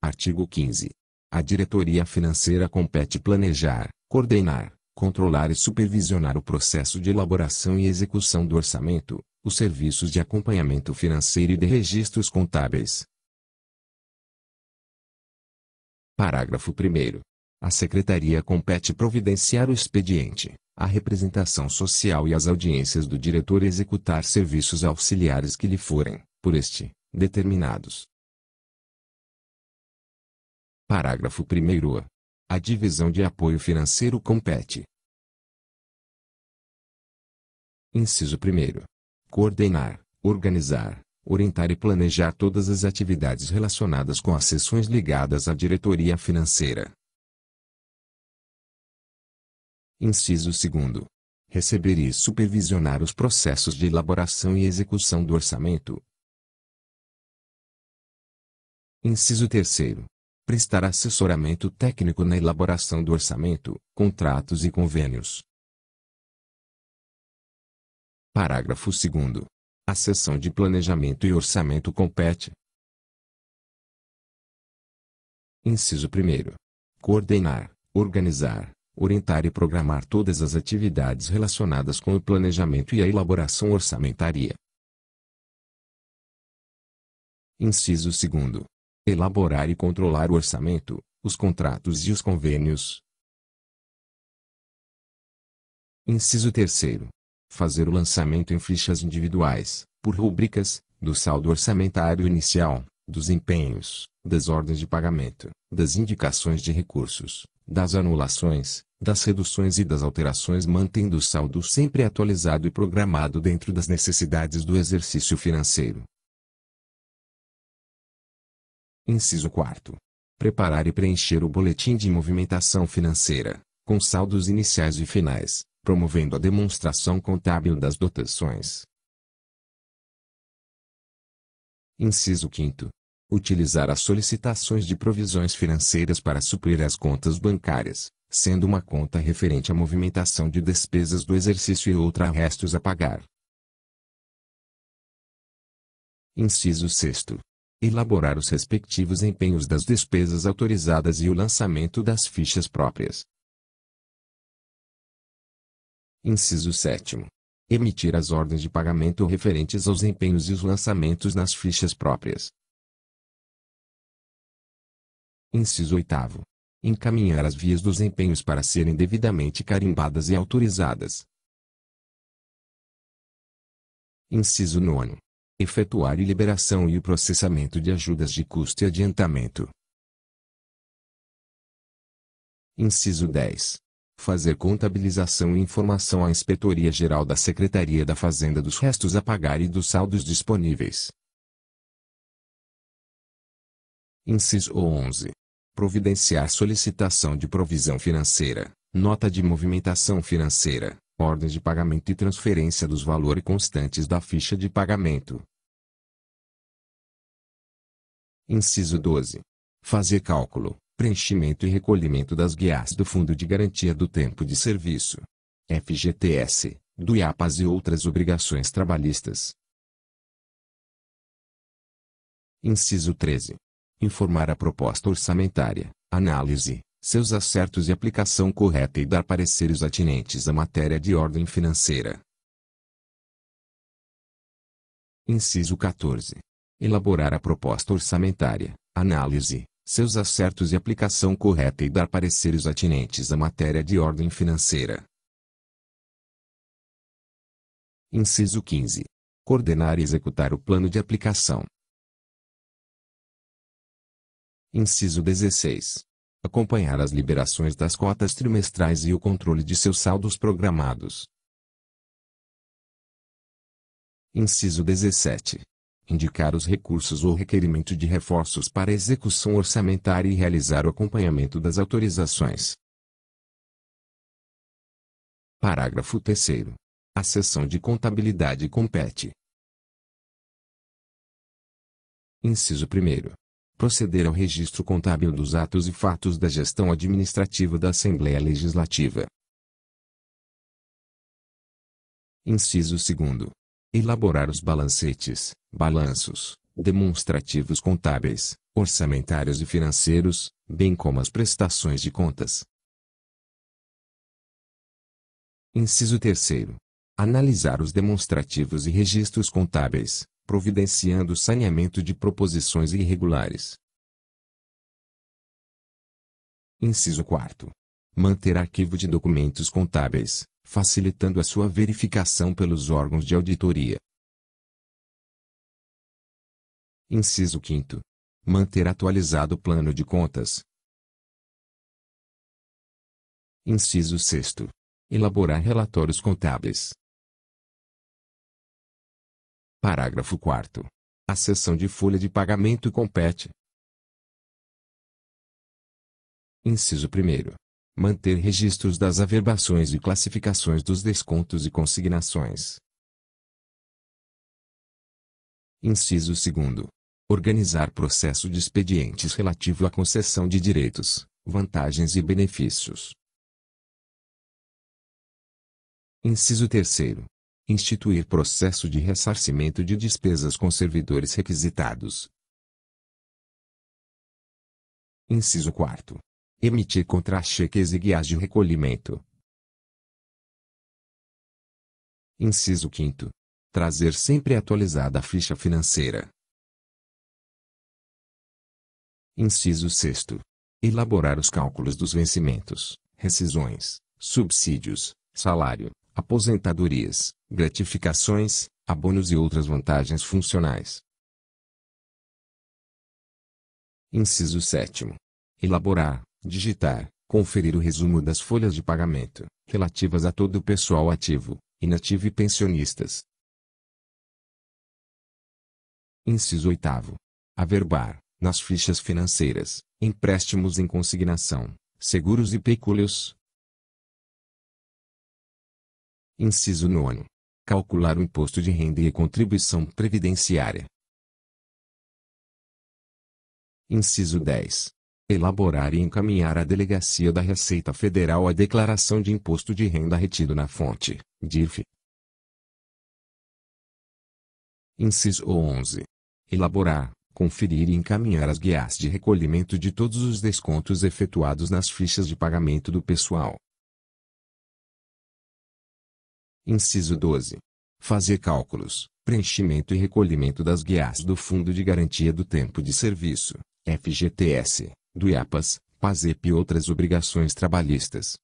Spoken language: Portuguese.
Artigo 15. A diretoria financeira compete planejar, coordenar, controlar e supervisionar o processo de elaboração e execução do orçamento, os serviços de acompanhamento financeiro e de registros contábeis. Parágrafo 1. A Secretaria compete providenciar o expediente, a representação social e as audiências do diretor executar serviços auxiliares que lhe forem, por este, determinados. Parágrafo 1. A divisão de apoio financeiro compete. Inciso 1. Coordenar, organizar, orientar e planejar todas as atividades relacionadas com as sessões ligadas à diretoria financeira. Inciso 2. Receber e supervisionar os processos de elaboração e execução do orçamento. Inciso 3 prestar assessoramento técnico na elaboração do orçamento, contratos e convênios. Parágrafo 2 A seção de planejamento e orçamento compete. Inciso 1 Coordenar, organizar, orientar e programar todas as atividades relacionadas com o planejamento e a elaboração orçamentária. Inciso 2 elaborar e controlar o orçamento, os contratos e os convênios. Inciso 3. Fazer o lançamento em fichas individuais, por rubricas, do saldo orçamentário inicial, dos empenhos, das ordens de pagamento, das indicações de recursos, das anulações, das reduções e das alterações mantendo o saldo sempre atualizado e programado dentro das necessidades do exercício financeiro. Inciso 4. Preparar e preencher o boletim de movimentação financeira, com saldos iniciais e finais, promovendo a demonstração contábil das dotações. Inciso 5. Utilizar as solicitações de provisões financeiras para suprir as contas bancárias, sendo uma conta referente à movimentação de despesas do exercício e outra a restos a pagar. Inciso 6 elaborar os respectivos empenhos das despesas autorizadas e o lançamento das fichas próprias. Inciso 7. Emitir as ordens de pagamento referentes aos empenhos e os lançamentos nas fichas próprias. Inciso 8. Encaminhar as vias dos empenhos para serem devidamente carimbadas e autorizadas. Inciso 9 efetuar liberação e o processamento de ajudas de custo e adiantamento. Inciso 10. Fazer contabilização e informação à Inspetoria Geral da Secretaria da Fazenda dos restos a pagar e dos saldos disponíveis. Inciso 11. Providenciar solicitação de provisão financeira, nota de movimentação financeira, ordens de pagamento e transferência dos valores constantes da ficha de pagamento. Inciso 12. Fazer cálculo, preenchimento e recolhimento das guias do Fundo de Garantia do Tempo de Serviço. FGTS, do IAPAS e outras obrigações trabalhistas. Inciso 13. Informar a proposta orçamentária, análise, seus acertos e aplicação correta e dar pareceres atinentes à matéria de ordem financeira. Inciso 14. Elaborar a proposta orçamentária, análise, seus acertos e aplicação correta e dar pareceres atinentes à matéria de ordem financeira. Inciso 15. Coordenar e executar o plano de aplicação. Inciso 16 acompanhar as liberações das cotas trimestrais e o controle de seus saldos programados. Inciso 17. Indicar os recursos ou requerimento de reforços para execução orçamentária e realizar o acompanhamento das autorizações. Parágrafo 3. A seção de contabilidade compete. Inciso 1 proceder ao registro contábil dos atos e fatos da gestão administrativa da Assembleia Legislativa. Inciso 2. Elaborar os balancetes, balanços, demonstrativos contábeis, orçamentários e financeiros, bem como as prestações de contas. Inciso 3. Analisar os demonstrativos e registros contábeis, providenciando o saneamento de proposições irregulares. Inciso 4. Manter arquivo de documentos contábeis, facilitando a sua verificação pelos órgãos de auditoria. Inciso 5. Manter atualizado o plano de contas. Inciso 6. Elaborar relatórios contábeis. Parágrafo 4 A sessão de folha de pagamento compete. Inciso 1 Manter registros das averbações e classificações dos descontos e consignações. Inciso 2 Organizar processo de expedientes relativo à concessão de direitos, vantagens e benefícios. Inciso 3 Instituir processo de ressarcimento de despesas com servidores requisitados. Inciso 4. Emitir contra-cheques e guias de recolhimento. Inciso 5. Trazer sempre atualizada a ficha financeira. Inciso 6. Elaborar os cálculos dos vencimentos, rescisões, subsídios, salário, aposentadorias, gratificações, abonos e outras vantagens funcionais. Inciso 7. Elaborar, digitar, conferir o resumo das folhas de pagamento, relativas a todo o pessoal ativo, inativo e pensionistas. Inciso 8. Averbar, nas fichas financeiras, empréstimos em consignação, seguros e pecúlios, Inciso 9. Calcular o imposto de renda e contribuição previdenciária. Inciso 10. Elaborar e encaminhar à Delegacia da Receita Federal a declaração de imposto de renda retido na fonte, DIRF. Inciso 11. Elaborar, conferir e encaminhar as guias de recolhimento de todos os descontos efetuados nas fichas de pagamento do pessoal, Inciso 12. Fazer cálculos, preenchimento e recolhimento das guias do Fundo de Garantia do Tempo de Serviço, FGTS, do IAPAS, PASEP e outras obrigações trabalhistas.